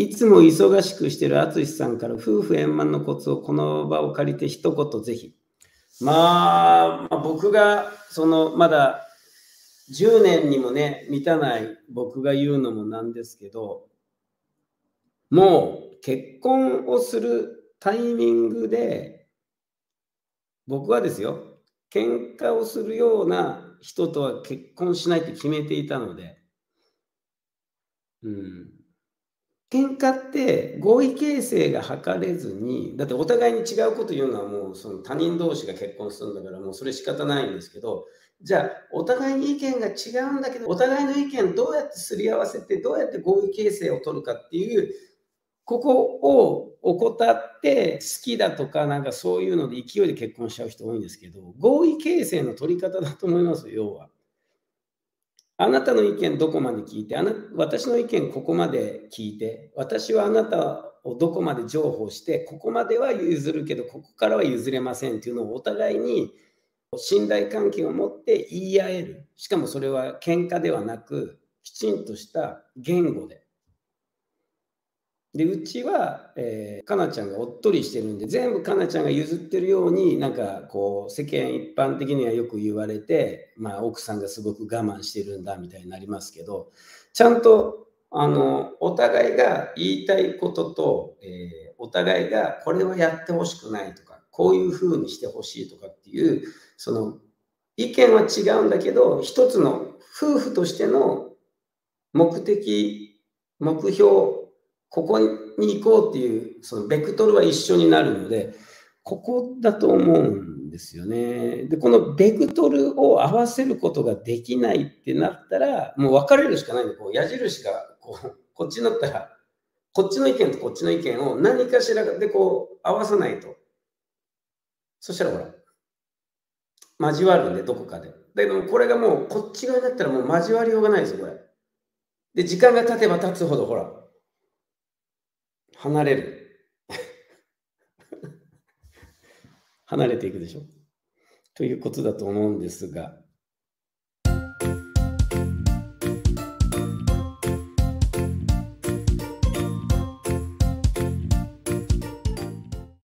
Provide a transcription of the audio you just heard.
いつも忙しくしてる淳さんから夫婦円満のコツをこの場を借りて一言ぜひ。まあ、まあ、僕がそのまだ10年にもね、満たない僕が言うのもなんですけど、もう結婚をするタイミングで、僕はですよ、喧嘩をするような人とは結婚しないって決めていたので、うん、喧嘩って合意形成が図れずに、だってお互いに違うこと言うのはもうその他人同士が結婚するんだからもうそれ仕方ないんですけど、じゃあお互いに意見が違うんだけど、お互いの意見どうやってすり合わせてどうやって合意形成を取るかっていう、ここを怠って好きだとかなんかそういうので勢いで結婚しちゃう人多いんですけど、合意形成の取り方だと思いますよ、要は。あなたの意見どこまで聞いてあな、私の意見ここまで聞いて、私はあなたをどこまで譲歩して、ここまでは譲るけど、ここからは譲れませんっていうのをお互いに信頼関係を持って言い合える。しかもそれは喧嘩ではなく、きちんとした言語で。で、うちは、えー、かなちゃんがおっとりしてるんで、全部かなちゃんが譲ってるように、なんかこう、世間一般的にはよく言われて、まあ、奥さんがすごく我慢してるんだみたいになりますけど、ちゃんと、あの、お互いが言いたいことと、えー、お互いがこれはやってほしくないとか、こういうふうにしてほしいとかっていう、その、意見は違うんだけど、一つの夫婦としての目的、目標、ここに行こうっていう、そのベクトルは一緒になるので、ここだと思うんですよね。で、このベクトルを合わせることができないってなったら、もう分かれるしかないんで、こう矢印がこう こっちになったら、こっちの意見とこっちの意見を何かしらでこう合わさないと。そしたらほら、交わるんで、どこかで。だけども、これがもうこっち側になったらもう交わりようがないですよ、これ。で、時間が経てば経つほど、ほら、離れる。離れていくでしょ。ということだと思うんですが、